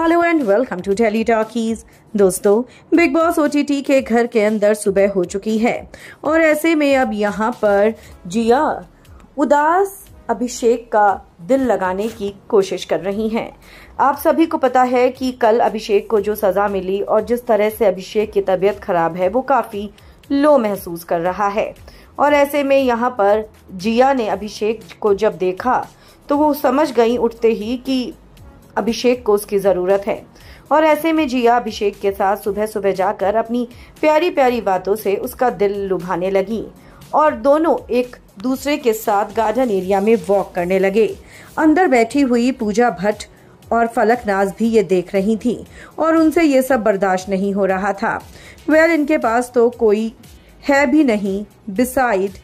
Hello and welcome to Telly Talkies दोस्तों Bigg Boss OTT के घर के अंदर सुबह हो चुकी है। और ऐसे में अब यहाँ पर जिया उदास अभिषेक का दिल लगाने की कोशिश कर रही हैं। आप सभी को पता है कि कल अभिषेक को जो सजा मिली और जिस तरह से अभिषेक की तबीयत खराब है, वो काफ़ी लो महसूस कर रहा है। और ऐसे में यहाँ पर जिया ने अभिषेक को जब देखा तो वो समझ गई उठते ही कि अभिषेक को उसकी ज़रूरत है। और ऐसे में जिया अभिषेक के साथ सुबह सुबह जाकर अपनी प्यारी प्यारी बातों से उसका दिल लुभाने लगी और दोनों एक दूसरे के साथ गार्डन एरिया में वॉक करने लगे। अंदर बैठी हुई पूजा भट्ट और फलक नाज भी ये देख रही थी और उनसे ये सब बर्दाश्त नहीं हो रहा था। वेल इनके पास तो कोई है भी नहीं बिसाइड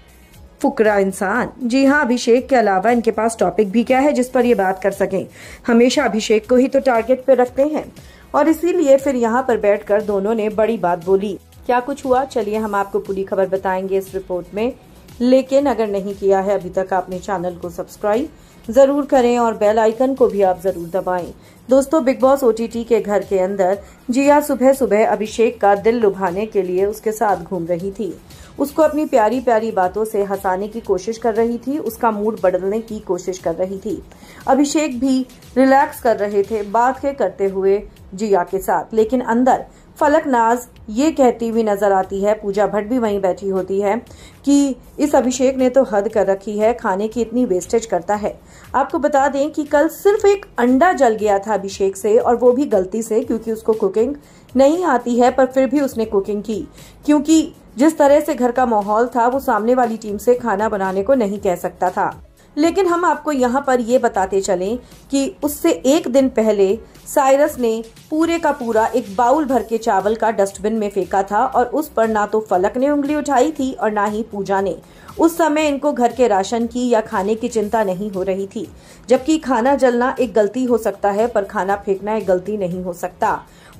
फुकरा इंसान। जी हाँ अभिषेक के अलावा इनके पास टॉपिक भी क्या है जिस पर ये बात कर सकें? हमेशा अभिषेक को ही तो टारगेट पे रखते हैं। और इसीलिए फिर यहाँ पर बैठकर दोनों ने बड़ी बात बोली। क्या कुछ हुआ? चलिए हम आपको पूरी खबर बताएँगे इस रिपोर्ट में। लेकिन अगर नहीं किया है अभी तक आपने चैनल को सब्सक्राइब, ज़रूर करें और बेल आइकन को भी आप ज़रूर दबाएँ। दोस्तों, बिग बॉस ओटीटी के घर के अंदर जिया सुबह सुबह अभिषेक का दिल लुभाने के लिए उसके साथ घूम रही थी। उसको अपनी प्यारी प्यारी बातों से हंसाने की कोशिश कर रही थी, उसका मूड बदलने की कोशिश कर रही थी। अभिषेक भी रिलैक्स कर रहे थे, बात के करते हुए जिया के साथ, लेकिन अंदर फलक नाज ये कहती हुई नज़र आती है, पूजा भट्ट भी वहीं बैठी होती है कि इस अभिषेक ने तो हद कर रखी है, खाने की इतनी वेस्टेज करता है। आपको बता दें कि कल सिर्फ़ एक अंडा जल गया था अभिषेक से और वो भी गलती से, क्योंकि उसको कुकिंग नहीं आती है, पर फिर भी उसने कुकिंग की। क्योंकि जिस तरह से घर का माहौल था, वो सामने वाली टीम से खाना बनाने को नहीं कह सकता था। लेकिन हम आपको यहाँ पर ये बताते चलें कि उससे एक दिन पहले साइरस ने पूरे का पूरा एक बाउल भर के चावल का डस्टबिन में फेंका था और उस पर ना तो फलक ने उंगली उठाई थी और ना ही पूजा ने। उस समय इनको घर के राशन की या खाने की चिंता नहीं हो रही थी, जबकि खाना जलना एक गलती हो सकता है, पर खाना फेंकना एक गलती नहीं हो सकता।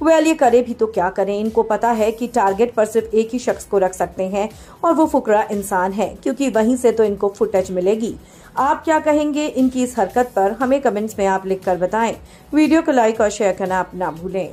वेल ये करे भी तो क्या करें? इनको पता है कि टारगेट पर सिर्फ़ एक ही शख्स को रख सकते हैं और वो फुकरा इंसान है, क्योंकि वहीं से तो इनको फुटेज मिलेगी। आप क्या कहेंगे? इनकी इस हरकत पर हमें कमेंट्स में आप लिखकर बताएँ। वीडियो को लाइक और शेयर करना आप ना भूलें।